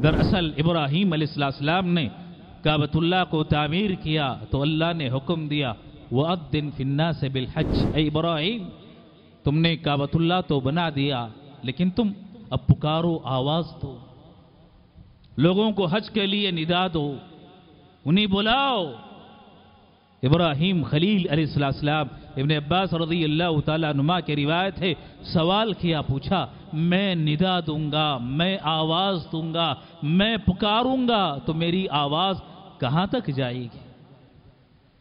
दरअसल इब्राहिम अलैहिस्सलाम ने काबतुल्ला को तामीर किया तो अल्लाह ने हुक्म दिया वह दिन फिन्ना से बिल हज इब्राहिम, तुमने काबतुल्ला तो बना दिया, लेकिन तुम अब पुकारो आवाज़ दो। लोगों को हज के लिए निदा दो। उन्हें बुलाओ। इब्राहिम खलील अलैहिस्सलाम इब्ने अब्बास रज़ी अल्लाह तुमा की रिवायत है, सवाल किया, पूछा, मैं निदा दूँगा, मैं आवाज़ दूँगा, मैं पुकारूँगा तो मेरी आवाज़ कहाँ तक जाएगी?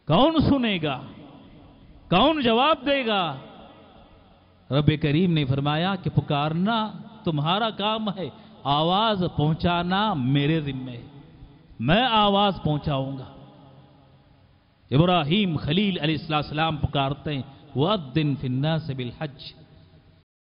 कौन सुनेगा? कौन जवाब देगा? रब करीम ने फरमाया कि पुकारना तुम्हारा काम है, आवाज़ पहुंचाना मेरे जिम्मे है। मैं आवाज़ पहुंचाऊँगा। इब्राहिम खलील अलैहिस्सलाम पुकारते हैं वद्दिन फिन्ना से बिल हज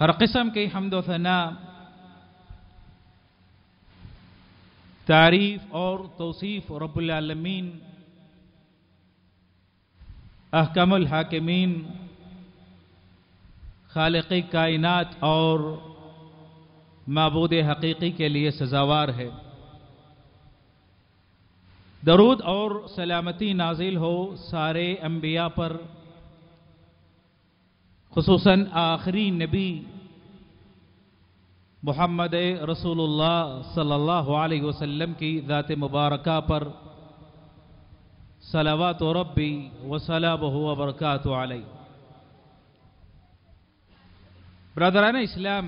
हर किस्म के हमदना तारीफ़ और तोसीफ़ रबालमीन अहकमल हाकिमीन, खालकी कायनात और मबूद हकीकी के लिए सजावार है। दरूद और सलामती नाजिल हो सारे अंबिया पर। खसूसन आखिरी नबी मोहम्मद रसूलुल्लाह सल्लल्लाहु अलैहि वसल्लम की ज़ात मुबारक पर सलावत रब्बी वसलाम वबरकत अलई ब्रदरान इस्लाम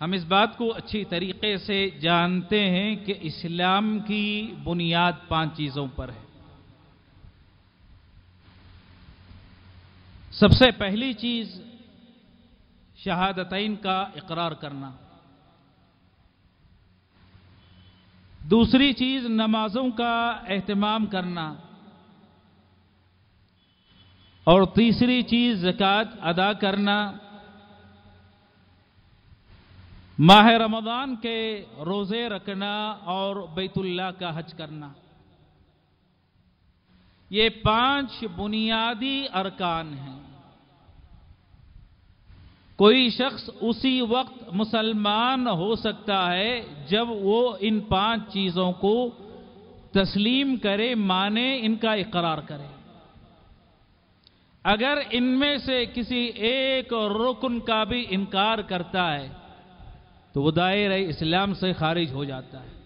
हम इस बात को अच्छी तरीके से जानते हैं कि इस्लाम की बुनियाद पाँच चीज़ों पर है सबसे पहली चीज़ शहादतैन का इकरार करना। दूसरी चीज़ नमाजों का एहतमाम करना। और तीसरी चीज़ जक़ात अदा करना। माह रमदान के रोज़े रखना और बैतुल्ला का हज करना। ये पाँच बुनियादी अरकान हैं। कोई शख्स उसी वक्त मुसलमान हो सकता है जब वो इन पाँच चीज़ों को तस्लीम करे, माने, इनका इकरार करे। अगर इनमें से किसी एक रुकन का भी इनकार करता है तो वो दायर इस्लाम से खारिज हो जाता है।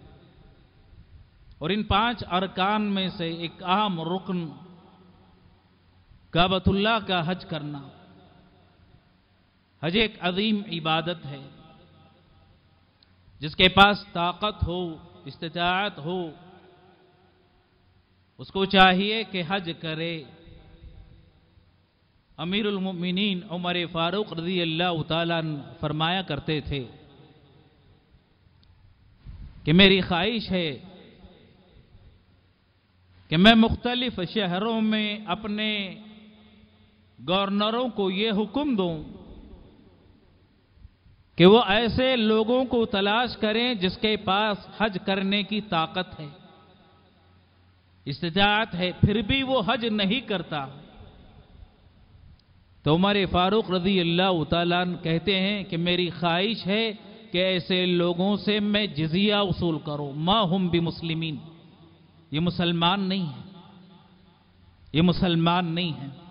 और इन पाँच अरकान में से एक अहम रुकन काबतुल्ला का हज करना। हज एक अजीम इबादत है। जिसके पास ताकत हो इस्तात हो, उसको चाहिए कि हज करे। अमीरुलमिन उमर फारूक रज़ी अल्लाह ताला फरमाया करते थे कि मेरी ख्वाहिश है कि मैं मुख्तलिफ़ शहरों में अपने गवर्नरों को ये हुक्म दूँ कि वो ऐसे लोगों को तलाश करें जिसके पास हज करने की ताकत है। इस्तात है, फिर भी वो हज नहीं करता। तो उमर फारूक रज़ी अल्लाह तन कहते हैं कि मेरी ख्वाहिश है कि ऐसे लोगों से मैं जजिया वसूल करूँ। माँ हम भी मुस्लिमीन ये मुसलमान नहीं है। ये मुसलमान नहीं है।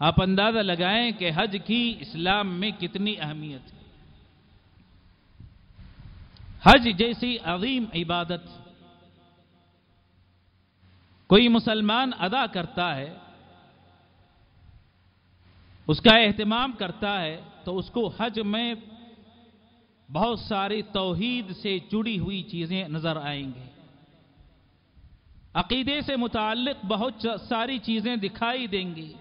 आप अंदाज़ा लगाएँ कि हज की इस्लाम में कितनी अहमियत है। हज जैसी अजीम इबादत कोई मुसलमान अदा करता है, उसका एहतमाम करता है तो उसको हज में बहुत सारी तोहीद से जुड़ी हुई चीज़ें नज़र आएँगी। अकीदे से मुतालिक बहुत सारी चीज़ें दिखाई देंगी।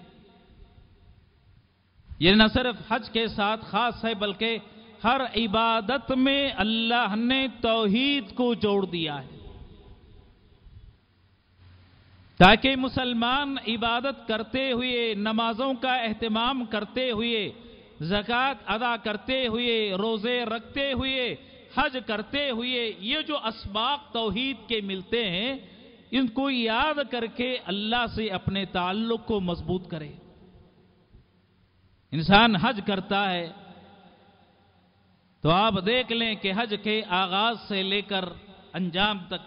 यह न सिर्फ़ हज के साथ खास है, बल्कि हर इबादत में अल्लाह ने तोहीद को जोड़ दिया है। ताकि मुसलमान इबादत करते हुए, नमाजों का एहतमाम करते हुए, जक़ात अदा करते हुए, रोज़े रखते हुए, हज करते हुए, ये जो असबाक तोहीद के मिलते हैं, इनको याद करके अल्लाह से अपने ताल्लुक को मज़बूत करे। इंसान हज करता है तो आप देख लें कि हज के आगाज़ से लेकर अंजाम तक,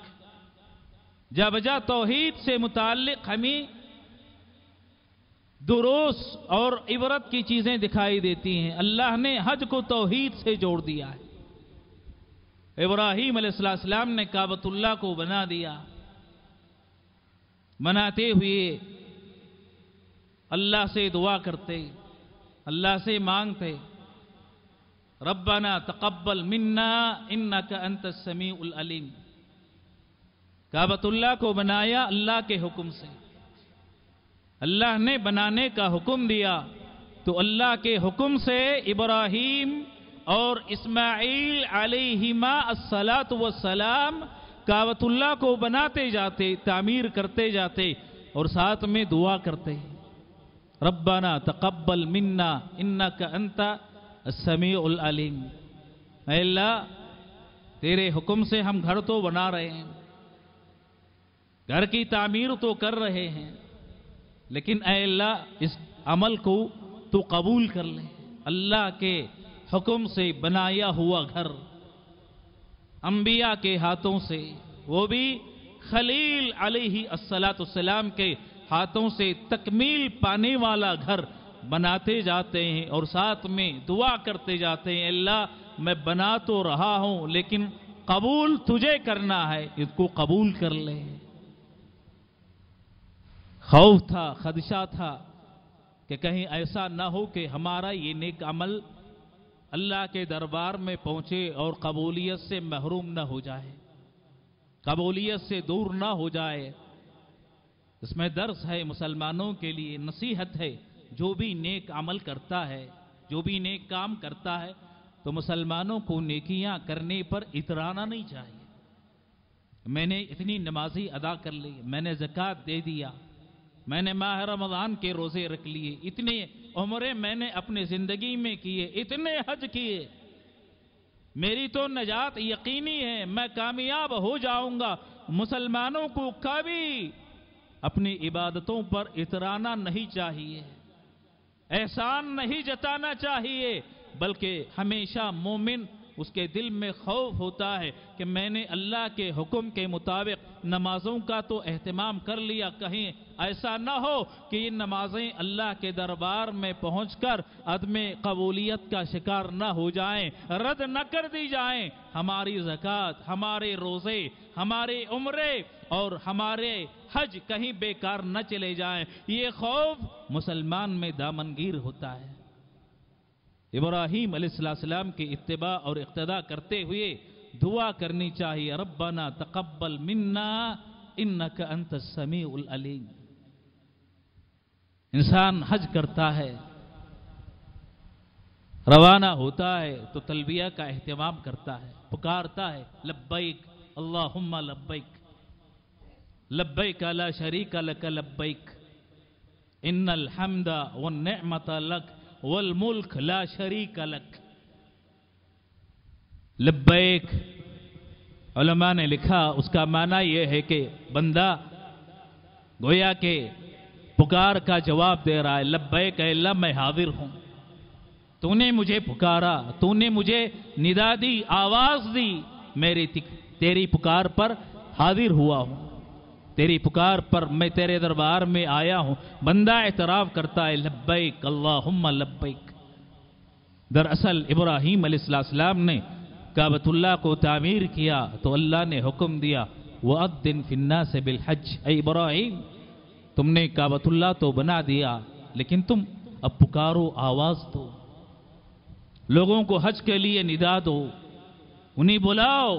जब जा तोहीद से मुतालिक हमें, दुरुस और इबरत की चीज़ें दिखाई देती हैं। अल्लाह ने हज को तोहीद से जोड़ दिया है। इब्राहिम अलैहिस्सलाम ने काबतुल्लाह को बना दिया। मनाते हुए अल्लाह से दुआ करते। अल्लाह से मांगते, रब्बाना तकब्बल मिन्ना इन्ना का अंत समी उल अलीम। काबतुल्लाह को बनाया अल्लाह के हुक्म से। अल्लाह ने बनाने का हुक्म दिया तो अल्लाह के हुक्म से इब्राहिम और इस्माइल अलैहिमा अस्सलात व सलाम कावतुल्ला को बनाते जाते, तामीर करते जाते और साथ में दुआ करते। रब्बाना तकब्बल मिन्ना इन्ना का अंता समी उल अलीम अल्लाह, तेरे हुक्म से हम घर तो बना रहे हैं, घर की तामीर तो कर रहे हैं, लेकिन अल्लाह, इस अमल को तो कबूल कर ले। अल्लाह के हुक्म से बनाया हुआ घर, अंबिया के हाथों से, वो भी खलील अलही असलाम के हाथों से तकमील पाने वाला घर बनाते जाते हैं और साथ में दुआ करते जाते हैं, अल्लाह, मैं बना तो रहा हूँ, लेकिन कबूल तुझे करना है, इसको कबूल कर ले। खौफ था, खदशा था कि कहीं ऐसा ना हो कि हमारा ये नेक अमल अल्लाह के दरबार में पहुँचे और कबूलियत से महरूम ना हो जाए, कबूलियत से दूर ना हो जाए। इसमें दर्स है मुसलमानों के लिए नसीहत है, जो भी नेक अमल करता है, जो भी नेक काम करता है तो मुसलमानों को नेकियाँ करने पर इतराना नहीं चाहिए। मैंने इतनी नमाजी अदा कर ली, मैंने जक़ात दे दिया, मैंने माह रमज़ान के रोज़े रख लिए, इतने उम्रें मैंने अपने ज़िंदगी में किए, इतने हज किए। मेरी तो नजात यकीनी है, मैं कामयाब हो जाऊँगा, मुसलमानों को कभी अपनी इबादतों पर इतराना नहीं चाहिए, एहसान नहीं जताना चाहिए, बल्कि हमेशा मोमिन उसके दिल में खौफ होता है कि मैंने अल्लाह के हुक्म के मुताबिक नमाजों का तो एहतमाम कर लिया, कहीं ऐसा ना हो कि ये नमाजें अल्लाह के दरबार में पहुंचकर अदम कबूलियत का शिकार न हो जाएँ, रद्द न कर दी जाएँ। हमारी जक़ात, हमारे रोज़े, हमारे उम्रे और हमारे हज कहीं बेकार न चले जाएँ। ये खौफ मुसलमान में दामनगीर होता है। इब्राहिम अलैहिस्सलाम की इत्तबा और इक्तदा करते हुए दुआ करनी चाहिए, रब्बना तकब्बल मिन्ना, इन्नक अंत समी उल अलीम। इंसान हज करता है, रवाना होता है तो तलबिया का एहतमाम करता है, पुकारता है, लब्बैक, अल्लाहुम्मा लब्बैक। लब्बैक ला शरीक लक लब्बैक इन्नल हमदा व नेमत लक वल मुल्क ला शरीक लक लब्बैक उलमा ने लिखा उसका माना यह है कि बंदा गोया के पुकार का जवाब दे रहा है लब्बैक अल्लाह मैं हाजिर हूँ तूने मुझे पुकारा तूने मुझे निदा दी आवाज़ दी मेरी तेरी पुकार पर हाजिर हुआ हूँ तेरी पुकार पर मैं तेरे दरबार में आया हूँ। बंदा एतराफ करता है, लब्बैक, अल्लाहुम्मा लब्बैक। दरअसल इब्राहिम अलैहिस्सलाम ने काबतुल्लाह को तामीर किया तो अल्लाह ने हुक्म दिया वह दिन फिन्ना से बिल हज इब्राहिम, तुमने काबतुल्लाह तो बना दिया, लेकिन तुम अब पुकारो, आवाज़ दो। लोगों को हज के लिए निदा दो। उन्हें बुलाओ।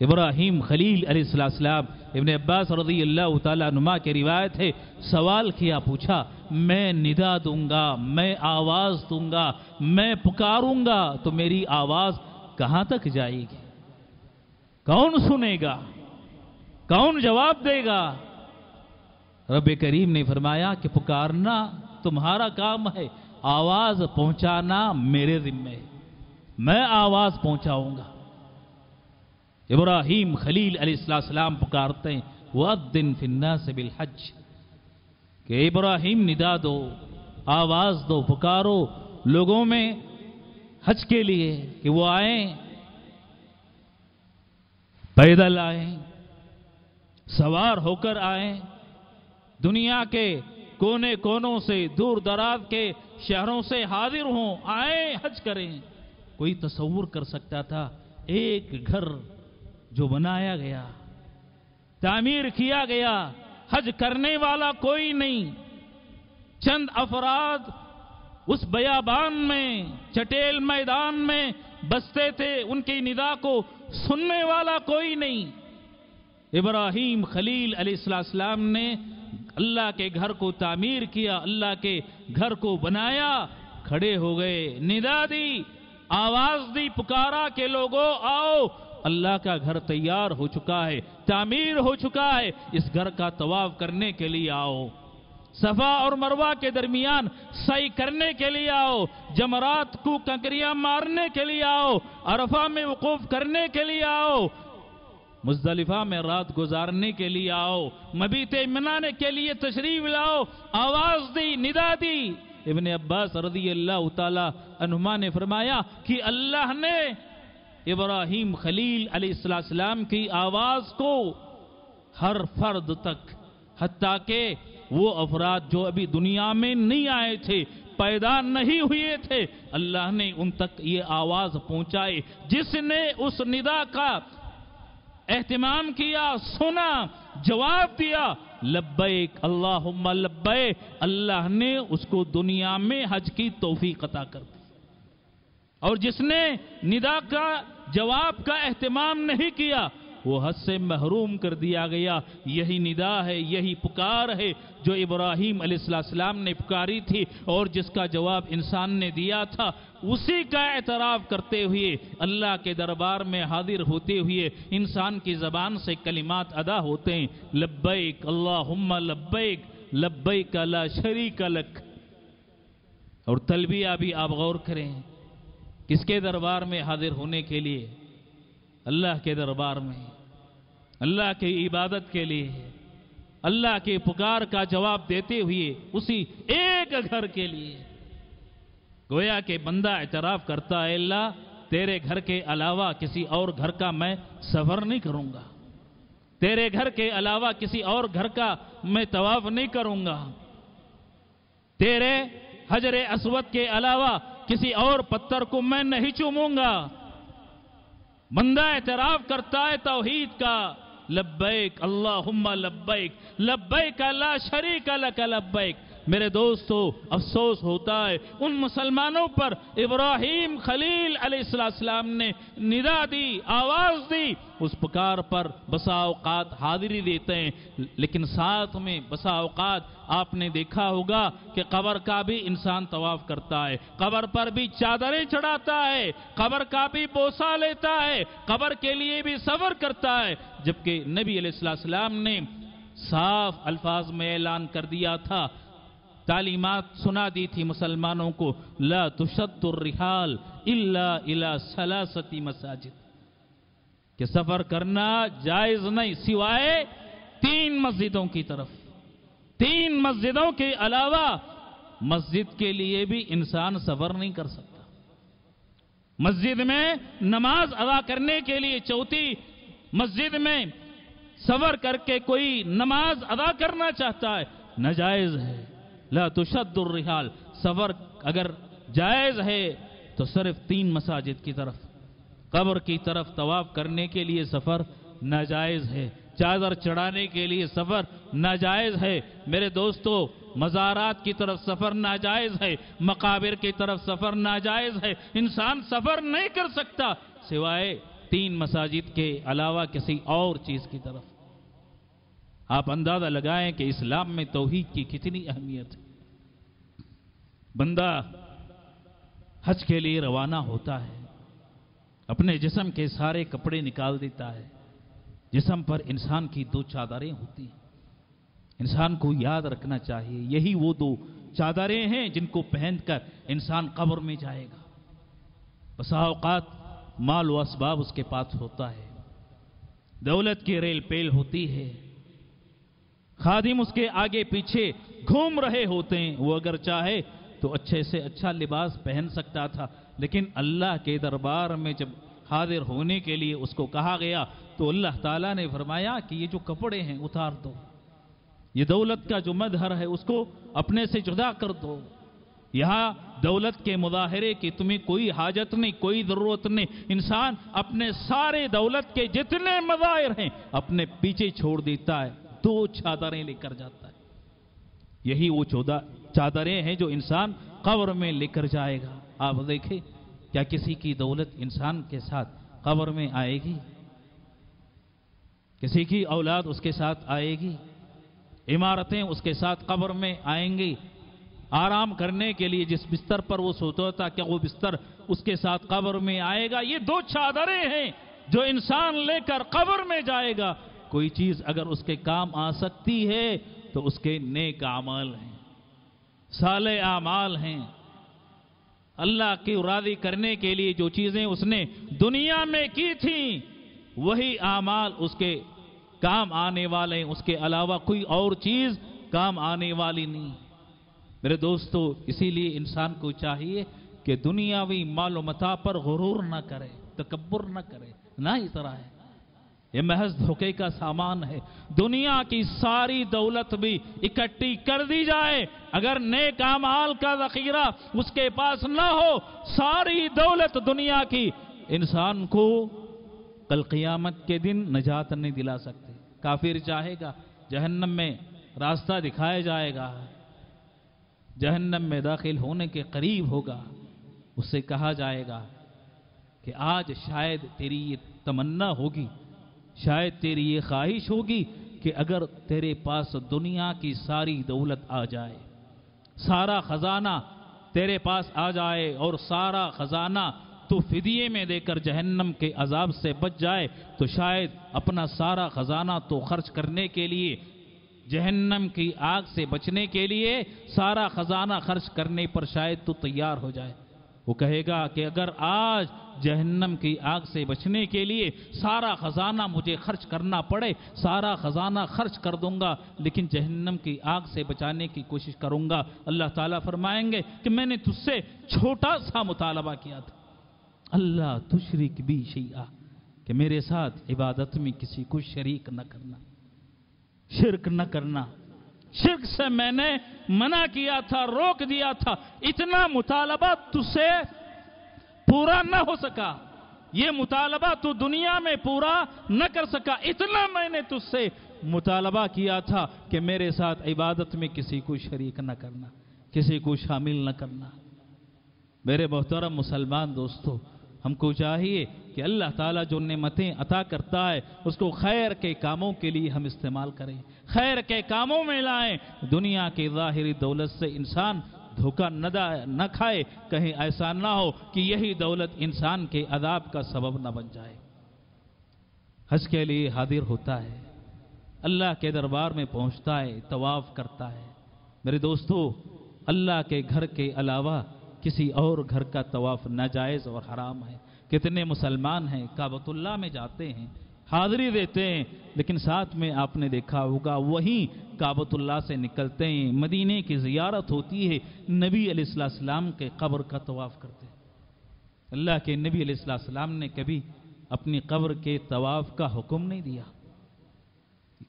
इब्राहिम खलील अलैहिस्सलाम इब्ने अब्बास रज़ी अल्लाह नुमा की रिवायत है, सवाल किया, पूछा, मैं निदा दूँगा, मैं आवाज़ दूँगा, मैं पुकारूँगा तो मेरी आवाज़ कहाँ तक जाएगी? कौन सुनेगा? कौन जवाब देगा? रब करीम ने फरमाया कि पुकारना तुम्हारा काम है, आवाज़ पहुंचाना मेरे जिम्मे मैं आवाज़ पहुंचाऊँगा। इब्राहिम खलील अलैहिस्सलाम पुकारते हैं वह दिन फिन्ना से बिल हज कि इब्राहिम, निदा दो, आवाज़ दो, पुकारो लोगों में हज के लिए कि वो आए, पैदल आए, सवार होकर आए, दुनिया के कोने कोनों से दूर दराज के शहरों से हाजिर हों, आए, हज करें। कोई तस्वूर कर सकता था, एक घर जो बनाया गया, तामीर किया गया, हज करने वाला कोई नहीं। चंद अफराद उस बयाबान में, चटेल मैदान में बसते थे, उनकी निदा को सुनने वाला कोई नहीं। इब्राहिम खलील अलैहिस्सलाम ने अल्लाह के घर को तामीर किया, अल्लाह के घर को बनाया, खड़े हो गए, निदा दी, आवाज़ दी पुकारा के लोगों, आओ अल्लाह का घर तैयार हो चुका है, तामीर हो चुका है, इस घर का तवाफ करने के लिए आओ। सफ़ा और मरवा के दरमियान सही करने के लिए आओ, जमरात को कंकरियाँ मारने के लिए आओ, अरफा में वकूफ करने के लिए आओ, मुजदलिफा में रात गुजारने के लिए आओ, मबीत मनाने के लिए तशरीफ़ लाओ, आवाज़ दी, निदा दी। इबन अब्बास रज़ी अल्लाह तनुमा ने फरमाया कि अल्लाह ने इब्राहिम खलील अलैहिस्सलाम की आवाज़ को हर फर्द तक हत्या के वो अफराद जो अभी दुनिया में नहीं आए थे, पैदा नहीं हुए थे, अल्लाह ने उन तक ये आवाज़ पहुंचाई, जिसने उस निदा का एहतमाम किया, सुना, जवाब दिया, लब्बैक अल्लाह लब्बै, अल्लाह ने उसको दुनिया में हज की तोहफी अता कर दी। और जिसने निदा का जवाब का एहतमाम नहीं किया, वो हद से महरूम कर दिया गया। यही निदा है, यही पुकार है जो इब्राहिम अलैहिस्सलाम ने पुकारी थी और जिसका जवाब इंसान ने दिया था। उसी का एतराफ़ करते हुए, अल्लाह के दरबार में हाजिर होते हुए इंसान की ज़बान से कलिमात अदा होते हैं। लब्बैक अल्लाहुम्मा लब्बैक लब्बैक ला शरीक लक। और तलबिया भी आप गौर करें किसके दरबार में हाजिर होने के लिए? अल्लाह के दरबार में। अल्लाह की इबादत के लिए। अल्लाह के पुकार का जवाब देते हुए उसी एक घर के लिए। गोया के बंदा एतराफ करता है, अल्लाह, तेरे घर के अलावा किसी और घर का मैं सफ़र नहीं करूँगा। तेरे घर के अलावा किसी और घर का मैं तवाफ नहीं करूँगा। तेरे हजर असवद के अलावा किसी और पत्थर को मैं नहीं चूमूँगा। बंदा एतराब करता है तोहीद का। लब्बैक अल्लाह लब्बैक। लब्बैक अल्लाह शरीक लक लब्बैक। मेरे दोस्तों, अफसोस होता है, उन मुसलमानों पर इब्राहिम खलील अलैहिस्सलाम ने निदा दी, आवाज़ दी, उस पुकार पर बसाओकात हाजिरी देते हैं। लेकिन साथ में बसाओकात, आपने देखा होगा कि कबर का भी इंसान तवाफ करता है, कबर पर भी चादरें चढ़ाता है, कबर का भी बोसा लेता है, कबर के लिए भी सबर करता है। जबकि नबी अलैहिस्सलाम ने साफ़ अल्फाज में ऐलान कर दिया था तालीमात सुना दी थी मुसलमानों को, ला तुशतुर्रिहाल इल्ला इला सलासती मसाजिद। के सफ़र करना जायज़ नहीं, सिवाय तीन मस्जिदों की तरफ़। तीन मस्जिदों के अलावा मस्जिद के लिए भी इंसान सफ़र नहीं कर सकता। मस्जिद में नमाज़ अदा करने के लिए चौथी मस्जिद में सफ़र करके कोई नमाज़ अदा करना चाहता है, नाजायज है। ला सफ़र अगर जायज़ है तो सिर्फ़ तीन मसाजिद की तरफ़। कब्र की तरफ़ तवाफ करने के लिए सफ़र नाजायज है। चादर चढ़ाने के लिए सफ़र नाजायज है। मेरे दोस्तों, मज़ारात की तरफ़ सफ़र नाजायज है। मकाबिर की तरफ़ सफ़र नाजायज है। इंसान सफ़र नहीं कर सकता, सिवाय तीन मसाजिद के अलावा किसी और चीज़ की तरफ़। आप अंदाज़ा लगाएँ कि इस्लाम में तोहीद की कितनी अहमियत है। बंदा हज के लिए रवाना होता है, अपने जिसम के सारे कपड़े निकाल देता है, जिसम पर इंसान की दो चादरें होती हैं। इंसान को याद रखना चाहिए, यही वो दो चादरें हैं जिनको पहनकर इंसान कब्र में जाएगा। बसाओकात माल व असबाब उसके पास होता है। दौलत की रेल पेल होती है। खादिम उसके आगे पीछे घूम रहे होते हैं। वो अगर चाहे तो अच्छे से अच्छा लिबास पहन सकता था। लेकिन अल्लाह के दरबार में जब हाजिर होने के लिए उसको कहा गया तो अल्लाह ताला ने फरमाया कि ये जो कपड़े हैं, उतार दो। ये दौलत का जो मदहर है, उसको अपने से जुदा कर दो। यहाँ दौलत के मुजाहरे की तुम्हें कोई हाजत नहीं, कोई ज़रूरत नहीं। इंसान अपने सारे दौलत के जितने मज़ाहिर हैं, अपने पीछे छोड़ देता है। दो चादरें लेकर जाता है। यही वो चौदह चादरें हैं जो इंसान कब्र में लेकर जाएगा। आप देखें, क्या किसी की दौलत इंसान के साथ कब्र में आएगी? किसी की औलाद उसके साथ आएगी? इमारतें उसके साथ कब्र में आएँगी। आराम करने के लिए जिस बिस्तर पर वो सोता था, क्या वो बिस्तर उसके साथ कब्र में आएगा? ये दो चादरें हैं जो इंसान लेकर कब्र में जाएगा। कोई चीज़ अगर उसके काम आ सकती है तो उसके नेक अमल हैं। साले आमाल हैं। अल्लाह की उरादी करने के लिए जो चीज़ें उसने दुनिया में की थी, वही आमाल उसके काम आने वाले हैं। उसके अलावा कोई और चीज़ काम आने वाली नहीं। मेरे दोस्तों, इसीलिए इंसान को चाहिए कि दुनियावी मालूमता पर गुरूर ना करे तकबर ना करे, ना ही तरह है। ये महज धोखे का सामान है। दुनिया की सारी दौलत भी इकट्ठी कर दी जाए। अगर नेक अमाल का जखीरा उसके पास न हो, सारी दौलत दुनिया की इंसान को कल क़ियामत के दिन नजात नहीं दिला सकते। काफिर चाहेगा, जहन्नम में रास्ता दिखाया जाएगा, जहन्नम में दाखिल होने के करीब होगा। उससे कहा जाएगा कि आज शायद तेरी ये तमन्ना होगी। शायद तेरी ये ख्वाहिश होगी कि अगर तेरे पास दुनिया की सारी दौलत आ जाए, सारा खजाना तेरे पास आ जाए और सारा खजाना तो फिदिये में देकर जहन्नम के अजाब से बच जाए तो शायद अपना सारा खजाना तो खर्च करने के लिए, जहन्नम की आग से बचने के लिए सारा खजाना खर्च करने पर शायद तो तैयार हो जाए। वो कहेगा कि अगर आज जहन्नम की आग से बचने के लिए सारा खजाना मुझे खर्च करना पड़े, सारा खजाना खर्च कर दूँगा, लेकिन जहन्नम की आग से बचाने की कोशिश करूँगा, अल्लाह ताला फरमाएँगे कि मैंने तुझसे छोटा सा मुतालबा किया था। अल्लाह तुशरिक भी शैया कि मेरे साथ इबादत में किसी को शरीक न करना, शिरक न करना। शिरक से मैंने मना किया था, रोक दिया था। इतना मुतालबा तुझसे पूरा न हो सका। ये मुतालबा तू दुनिया में पूरा न कर सका। इतना मैंने तुझसे मुतालबा किया था कि मेरे साथ इबादत में किसी को शरीक न करना, किसी को शामिल न करना। मेरे मोहतरम मुसलमान दोस्तों, हमको चाहिए कि अल्लाह ताला जो नेमतें अता करता है, उसको खैर के कामों के लिए हम इस्तेमाल करें। खैर के कामों में लाएँ। दुनिया के ज़ाहिरी दौलत से इंसान धोखा न न खाए। कहीं ऐसा ना हो कि यही दौलत इंसान के अदाब का सबब न बन जाए। हज के लिए हाजिर होता है। अल्लाह के दरबार में पहुँचता है, तवाफ करता है। मेरे दोस्तों, अल्लाह के घर के अलावा किसी और घर का तवाफ नाजायज़ और हराम है। कितने मुसलमान हैं काबतुल्ला में जाते हैं, हाजिरी देते हैं, लेकिन साथ में आपने देखा होगा वहीं काबतुल्ला से निकलते हैं, मदीने की जियारत होती है, नबी अलैहिस्सलाम के कब्र का तवाफ़ करते हैं। अल्लाह के नबी अलैहिस्सलाम ने कभी अपनी कब्र के तवाफ़ का हुक्म नहीं दिया।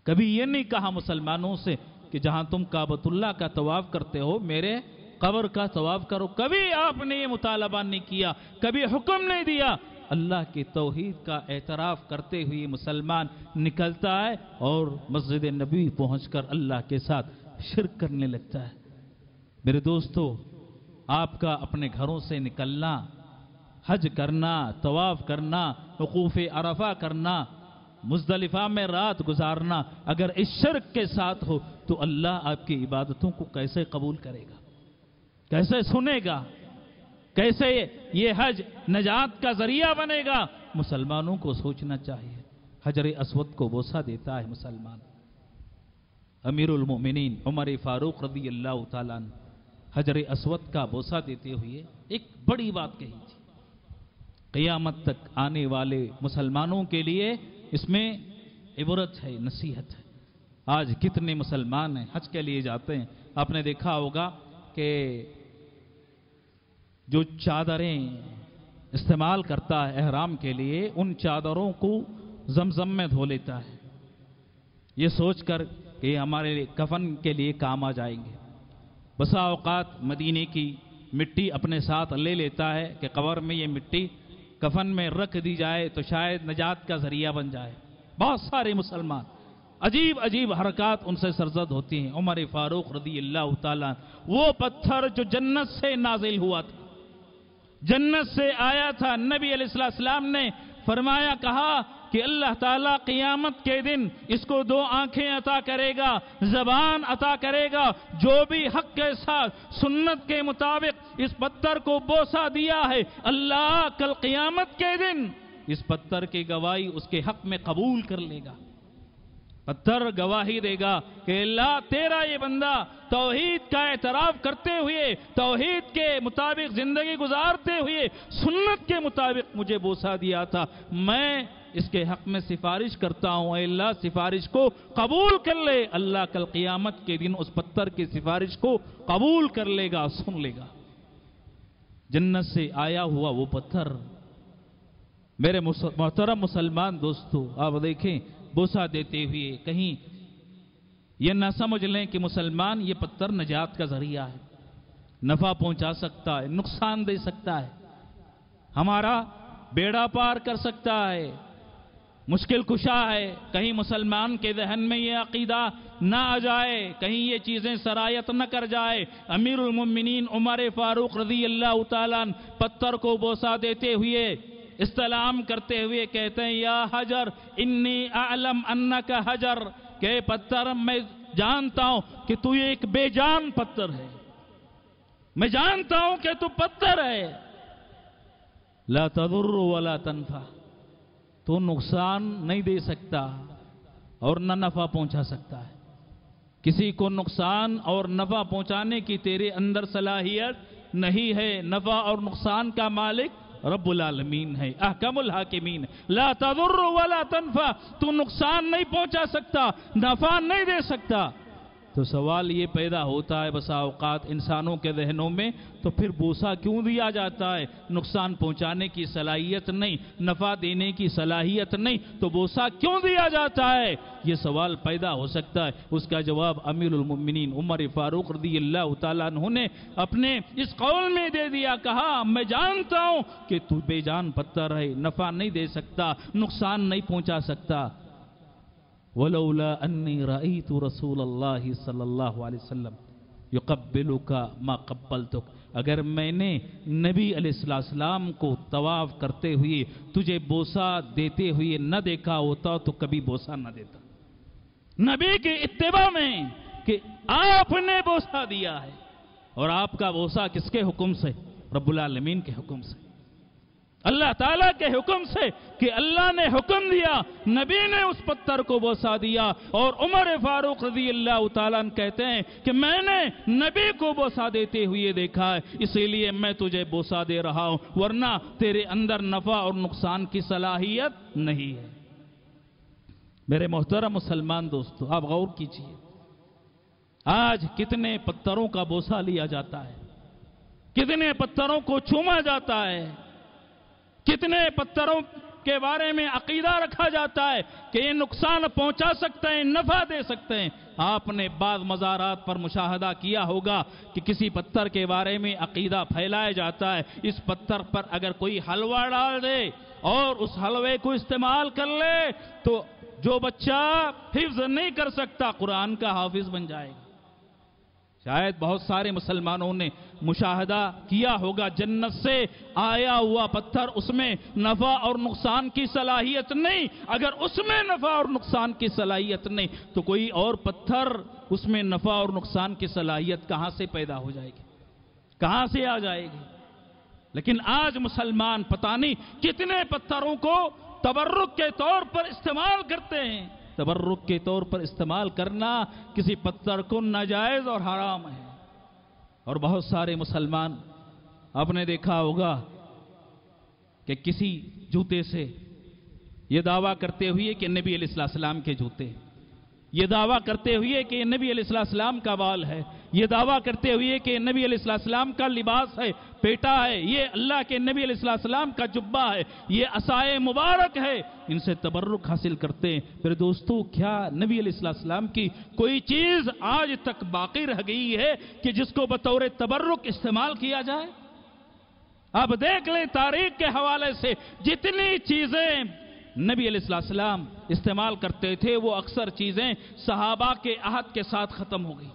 कभी ये नहीं कहा मुसलमानों से कि जहाँ तुम काबतुल्ला का तवाफ़ करते हो, मेरे कब्र का तवाफ़ करो। कभी आपने ये मुतालबा नहीं किया, कभी हुक्म नहीं दिया। अल्लाह की तोहीद का एतराफ़ करते हुए मुसलमान निकलता है और मस्जिद नबी पहुंचकर अल्लाह के साथ शिरक करने लगता है। मेरे दोस्तों, आपका अपने घरों से निकलना, हज करना, तवाफ करना, वकूफ़ अरफा करना, मुजदलिफा में रात गुजारना, अगर इस शर्क के साथ हो तो अल्लाह आपकी इबादतों को कैसे कबूल करेगा? कैसे सुनेगा? कैसे ये हज नजात का ज़रिया बनेगा? मुसलमानों को सोचना चाहिए। हजर असवद को बोसा देता है मुसलमान। अमीरुल मोमिनीन उमर फारूक रदी अल्लाह तला हजर असवद का बोसा देते हुए एक बड़ी बात कही थी। क़यामत तक आने वाले मुसलमानों के लिए इसमें इबरत है, नसीहत है। आज कितने मुसलमान हैं, हज के लिए जाते हैं। आपने देखा होगा कि जो चादरें इस्तेमाल करता है एहराम के लिए, उन चादरों को जमजम में धो लेता है। ये सोचकर कि हमारे कफन के लिए काम आ जाएँगे। बसा अवकात मदीने की मिट्टी अपने साथ ले लेता है कि कबर में ये मिट्टी कफन में रख दी जाए तो शायद नजात का ज़रिया बन जाए। बहुत सारे मुसलमान अजीब अजीब हरकत उनसे सरजद होती हैं। उमर फारूक रदी अल्लाह वो पत्थर जो जन्नत से नाजिल हुआ था। जन्नत से आया था। नबी अलैहिस्सलाम ने फरमाया, कहा कि अल्लाह ताला क़ियामत के दिन इसको दो आँखें अता करेगा, जबान अता करेगा। जो भी हक के साथ, सुन्नत के मुताबिक इस पत्थर को बोसा दिया है, अल्लाह कल क़ियामत के दिन इस पत्थर की गवाही उसके हक में कबूल कर लेगा। पत्थर गवाही देगा कि अल्लाह तेरा ये बंदा तोहीद का एतराफ़ करते हुए, तोहीद के मुताबिक ज़िंदगी गुजारते हुए, सुन्नत के मुताबिक मुझे बोसा दिया था। मैं इसके हक में सिफारिश करता हूँ अल्लाह, सिफारिश को कबूल कर ले। अल्लाह कल क़ियामत के दिन उस पत्थर की सिफारिश को कबूल कर लेगा, सुन लेगा। जन्नत से आया हुआ वो पत्थर। मेरे मोहतरम मुसलमान दोस्तों, आप देखें बोसा देते हुए कहीं यह ना समझ लें कि मुसलमान ये पत्थर नजात का ज़रिया है। नफा पहुँचा सकता है, नुकसान दे सकता है। हमारा बेड़ा पार कर सकता है। मुश्किल कुशा है। कहीं मुसलमान के जहन में ये अकीदा ना आ जाए। कहीं ये चीज़ें सरायत न कर जाए। अमीरमिन उमर फारूक रज़ी अल्लाह पत्थर को बोसा देते हुए इस्तलाम करते हुए कहते हैं, या हजर, इन्नी आलम अन्ना का हजर, के पत्थर, मैं जानता हूँ कि तू एक बेजान पत्थर है। मैं जानता हूँ कि तू पत्थर है। ला तदुर वाला तनफा तो नुकसान नहीं दे सकता और न नफा पहुँचा सकता है। किसी को नुकसान और नफा पहुँचाने की तेरे अंदर सलाहियत नहीं है। नफा और नुकसान का मालिक रब्बुल आलमीन है, अहकमुल हाकिमीन। ला तदुर वला तनफा, तू नुकसान नहीं पहुँचा सकता, नफा नहीं दे सकता। तो सवाल ये पैदा होता है बसा अवकात इंसानों के जहनों में तो फिर बोसा क्यों दिया जाता है? नुकसान पहुँचाने की सलाहियत नहीं, नफ़ा देने की सलाहियत नहीं तो बोसा क्यों दिया जाता है? ये सवाल पैदा हो सकता है। उसका जवाब अमीरमिन उमर फारूक रदी अल्लाह ने अपने इस कौल में दे दिया, कहा, मैं जानता हूँ कि तू बेजान पत्थर है, नफ़ा नहीं दे सकता, नुकसान नहीं पहुँचा सकता। वलौला अन्नी रई तो रसूल अल्लाह सल्लल्लाहु अलैहि वसल्लम युकबिलु का मा कब्बल अगर मैंने नबी अलैहिस्सलाम को तवाफ करते हुए तुझे बोसा देते हुए न देखा होता तो कभी बोसा न देता नबी के इत्तेबा में कि आपने बोसा दिया है और आपका बोसा किसके हुक्म से रब्बुल आलमीन के हुक्म से अल्लाह ताला के हुक्म से कि अल्लाह ने हुक्म दिया, नबी ने उस पत्थर को बोसा दिया और उमर फारूक रज़ी अल्लाह ताला कहते हैं कि मैंने नबी को बोसा देते हुए देखा है, इसीलिए मैं तुझे बोसा दे रहा हूँ, वरना तेरे अंदर नफा और नुकसान की सलाहियत नहीं है। मेरे मोहतरम मुसलमान दोस्तों, आप गौर कीजिए, आज कितने पत्थरों का बोसा लिया जाता है, कितने पत्थरों को चूमा जाता है कितने पत्थरों के बारे में अकीदा रखा जाता है कि ये नुकसान पहुँचा सकते हैं, नफा दे सकते हैं। आपने बाद मज़ारात पर मुशाहदा किया होगा कि किसी पत्थर के बारे में अकीदा फैलाया जाता है। इस पत्थर पर अगर कोई हलवा डाल दे और उस हलवे को इस्तेमाल कर ले तो जो बच्चा हिफ्ज नहीं कर सकता, कुरान का हाफिज बन जाएगा। शायद बहुत सारे मुसलमानों ने मुशाहदा किया होगा, जन्नत से आया हुआ पत्थर, उसमें नफा और नुकसान की सलाहियत नहीं। अगर उसमें नफा और नुकसान की सलाहियत नहीं तो कोई और पत्थर उसमें नफा और नुकसान की सलाहियत कहाँ से पैदा हो जाएगी? कहाँ से आ जाएगी? लेकिन आज मुसलमान पता नहीं कितने पत्थरों को तबर्रुक के तौर पर इस्तेमाल करते हैं। तबर्रुक के तौर पर इस्तेमाल करना किसी पत्थर को नाजायज और हराम है। और बहुत सारे मुसलमान आपने देखा होगा कि किसी जूते से यह दावा करते हुए कि नबी अलैहिस्सलाम के जूते यह दावा करते हुए कि नबी अलैहिस्सलाम का बाल है। ये दावा करते हुए कि नबी अलैहिस्सलाम का लिबास है, पेटा है, ये अल्लाह के नबी अलैहिस्सलाम का जुब्बा है, ये असाए मुबारक है, इनसे तबर्रुक हासिल करते हैं। फिर दोस्तों, क्या नबी अलैहिस्सलाम की कोई चीज़ आज तक बाकी रह गई है कि जिसको बतौर तबर्रुक इस्तेमाल किया जाए? अब देख लें तारीख के हवाले से जितनी चीज़ें नबी अलैहिस्सलाम इस्तेमाल करते थे, वो अक्सर चीज़ें सहाबा के आहद के साथ खत्म हो गई।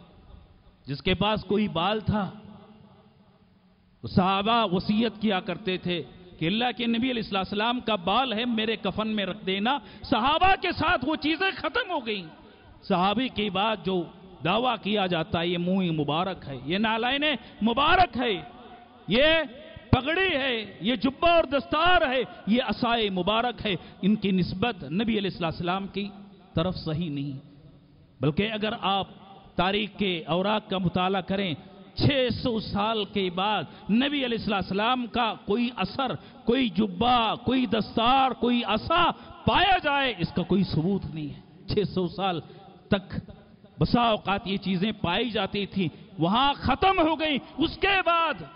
जिसके पास कोई बाल था। तो सहाबा वसीयत किया करते थे कि अल्लाह के नबी अलैहिस्सलाम का बाल है, मेरे कफन में रख देना। सहाबा के साथ वो चीज़ें खत्म हो गई। सहाबी की बात जो दावा किया जाता है, ये मुँह मुबारक है, ये नालायन मुबारक है। ये पगड़ी है, ये जुब्बा और दस्तार है, ये असाए मुबारक है। इनकी नस्बत नबी अलैहिस्सलाम की तरफ़ सही नहीं। बल्कि अगर आप तारीख के औराक का मुताला करें। 600 साल के बाद नबी अलैहिस्सलाम का कोई असर, कोई जुब्बा, कोई दस्तार, कोई असा पाया जाए, इसका कोई सबूत नहीं है। 600 साल तक बसा औकात ये चीज़ें पाई जाती थी, वहाँ खत्म हो गई। उसके बाद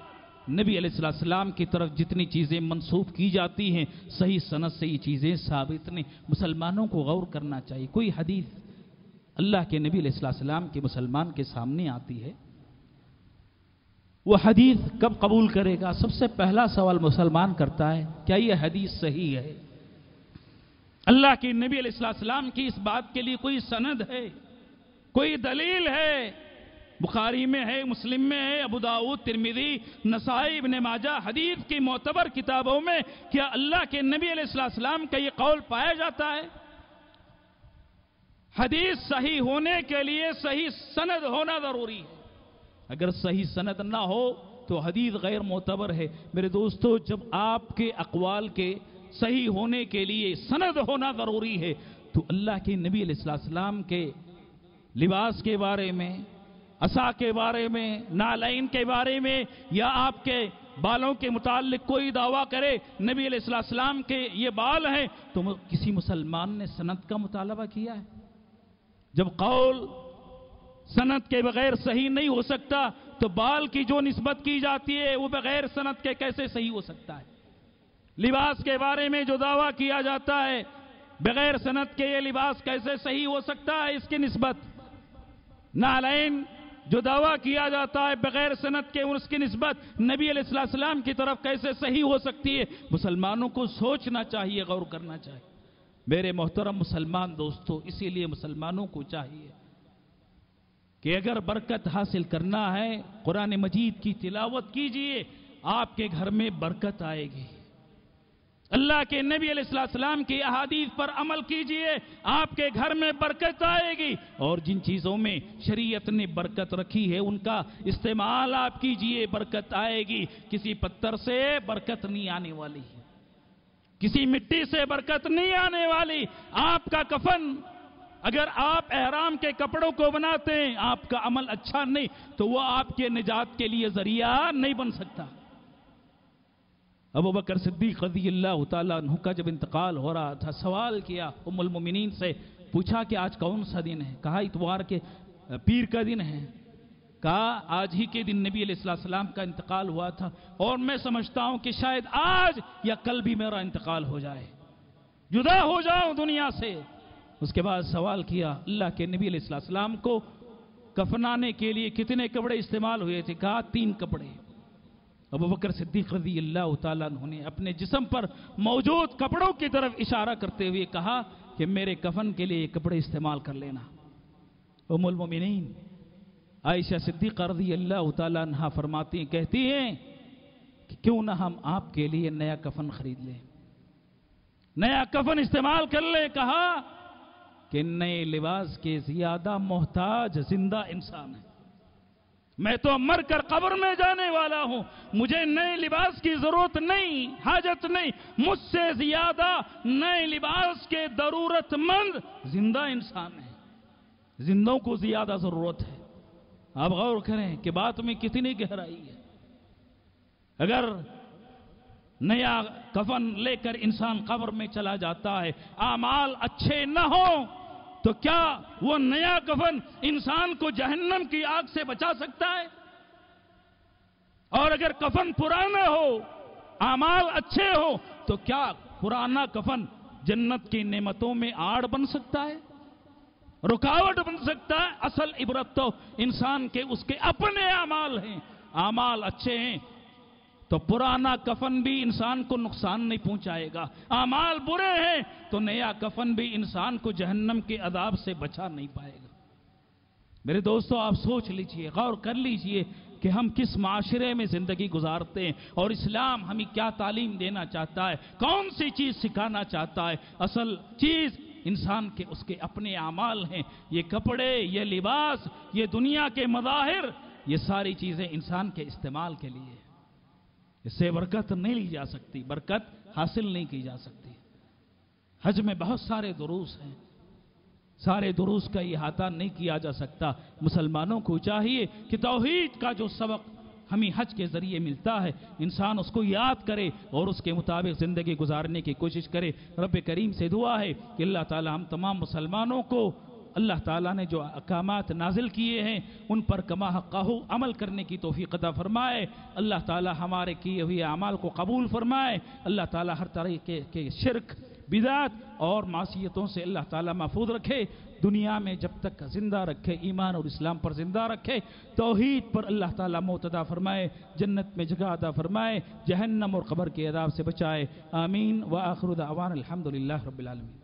नबी अलैहिस्सलाम की तरफ़ जितनी चीज़ें मंसूब की जाती हैं, सही सनत से ये चीज़ें साबित नहीं। मुसलमानों को गौर करना चाहिए। कोई हदीस अल्लाह के नबी अलैहिस्सलाम के मुसलमान के सामने आती है। वो हदीस कब कबूल करेगा? सबसे पहला सवाल मुसलमान करता है, क्या ये हदीस सही है? अल्लाह के नबी अलैहिस्सलाम की इस बात के लिए कोई सनद है? कोई दलील है? बुखारी में है, मुस्लिम में है अबुदाऊद तिरमिदी नसाई, इब्न माजा, हदीस की मोतबर किताबों में क्या अल्लाह के नबी अलैहिस्सलाम का ये कौल पाया जाता है? हदीस सही होने के लिए सही सनद होना ज़रूरी है। अगर सही सनद ना हो तो हदीस गैर मोतबर है। मेरे दोस्तों, जब आपके अकवाल के सही होने के लिए सनद होना ज़रूरी है तो अल्लाह के नबी अलैहिस्सलाम के लिबास के बारे में, असा के बारे में, नालाइन के बारे में, या आपके बालों के मुतालिक कोई दावा करे, नबी अलैहिस्सलाम के ये बाल हैं तो किसी मुसलमान ने सनत का मुतालबा किया है। जब कौल सनत के बगैर सही नहीं हो सकता तो बाल की जो नस्बत की जाती है, वो बगैर सनत के कैसे सही हो सकता है? लिबास के बारे में जो दावा किया जाता है, बगैर सनत के ये लिबास कैसे सही हो सकता है, इसकी नस्बत? नालाइन जो दावा किया जाता है, बगैर सनत के उसकी नस्बत नबी अलैहिस्सलाम की तरफ़ कैसे सही हो सकती है? मुसलमानों को सोचना चाहिए, गौर करना चाहिए। मेरे मोहतरम मुसलमान दोस्तों, इसीलिए मुसलमानों को चाहिए कि अगर बरकत हासिल करना है, कुरान मजीद की तिलावत कीजिए, आपके घर में बरकत आएगी। अल्लाह के नबी अलैहिस्सलाम की अहादीस पर अमल कीजिए, आपके घर में बरकत आएगी। और जिन चीज़ों में शरीयत ने बरकत रखी है, उनका इस्तेमाल आप कीजिए, बरकत आएगी। किसी पत्थर से बरकत नहीं आने वाली। है किसी मिट्टी से बरकत नहीं आने वाली। आपका कफन, अगर आप एहराम के कपड़ों को बनाते हैं, आपका अमल अच्छा नहीं तो वह आपके निजात के लिए ज़रिया नहीं बन सकता। अबू बकर सिद्दीक रज़ी अल्लाह का जब इंतकाल हो रहा था, सवाल किया उमुल मोमिनीन से, पूछा कि आज कौन सा दिन है? कहा इतवार के पीर का दिन है। कहा आज ही के दिन नबी सलाम का इंतकाल हुआ था। और मैं समझता हूँ कि शायद आज या कल भी मेरा इंतकाल हो जाए। जुदा हो जाऊँ दुनिया से। उसके बाद सवाल किया, अल्लाह के नबी सलाम को कफनाने के लिए कितने कपड़े इस्तेमाल हुए थे? कहा, तीन कपड़े। अबू बकर सिद्दीक रज़ी अल्लाह तु ने अपने जिसम पर मौजूद कपड़ों की तरफ़ इशारा करते हुए कहा कि मेरे कफन के लिए कपड़े इस्तेमाल कर लेना। उमुल मोमिनीन आयशा सिद्दीक रज़ी अल्लाह तहा फरमाती हैं, कहती हैं कि क्यों ना हम आपके लिए नया कफन खरीद लें। नया कफन इस्तेमाल कर ले, कहा कि नए लिबास के ज़्यादा मोहताज ज़िंदा इंसान है। मैं तो मर कर कब्र में जाने वाला हूँ, मुझे नए लिबास की ज़रूरत नहीं, हाजत नहीं, मुझसे ज़्यादा नए लिबास के जरूरतमंद ज़िंदा इंसान है। जिंदों को ज़्यादा ज़रूरत है। आप गौर करें कि बात में कितनी गहराई है। अगर नया कफन लेकर इंसान कब्र में चला जाता है, आमाल अच्छे न हो तो क्या वो नया कफन इंसान को जहन्नम की आग से बचा सकता है? और अगर कफन पुराना हो, आमाल अच्छे हो तो क्या पुराना कफन जन्नत की नेमतों में आड़ बन सकता है? रुकावट बन सकता है, असल इबरत तो इंसान के उसके अपने अमाल हैं। अमाल अच्छे हैं तो पुराना कफन भी इंसान को नुकसान नहीं पहुंचाएगा। अमाल बुरे हैं तो नया कफन भी इंसान को जहन्नम के अदाब से बचा नहीं पाएगा। मेरे दोस्तों, आप सोच लीजिए, गौर कर लीजिए कि हम किस माशरे में ज़िंदगी गुजारते हैं और इस्लाम हमें क्या तालीम देना चाहता है, कौन सी चीज़ सिखाना चाहता है। असल चीज़ इंसान के उसके अपने अमाल हैं। ये कपड़े, ये लिबास, ये दुनिया के मज़ाहिर, ये सारी चीज़ें इंसान के इस्तेमाल के लिए इससे बरकत नहीं ली जा सकती, बरकत हासिल नहीं की जा सकती। हज में बहुत सारे दुरूस हैं। सारे दुरूस का इहाता नहीं किया जा सकता। मुसलमानों को चाहिए कि तोहीद का जो सबक हमें हज के ज़रिए मिलता है। इंसान उसको याद करे और उसके मुताबिक ज़िंदगी गुजारने की कोशिश करे। रब करीम से दुआ है कि अल्लाह ताला हम तमाम मुसलमानों को अल्लाह ताला ने जो अकामात नाजिल किए हैं उन पर कमा काहू अमल करने की तोफ़ी अदा फरमाए। अल्लाह ताला हमारे किए हुए अमाल को कबूल फरमाए। अल्लाह ताला हर तरह के, के शिरक बिदात और मासीतों से अल्लाह ताला महफूज रखे। दुनिया में जब तक ज़िंदा रखे, ईमान और इस्लाम पर ज़िंदा रखे तोहहीद पर अल्लाह ताला मोतदा फरमाए, जन्नत में जगह अदा फरमाए, जहन्नम और क़बर के अदाब से बचाए। आमीन। व आखरुद अवान अलहमदिल्ला रबालमीन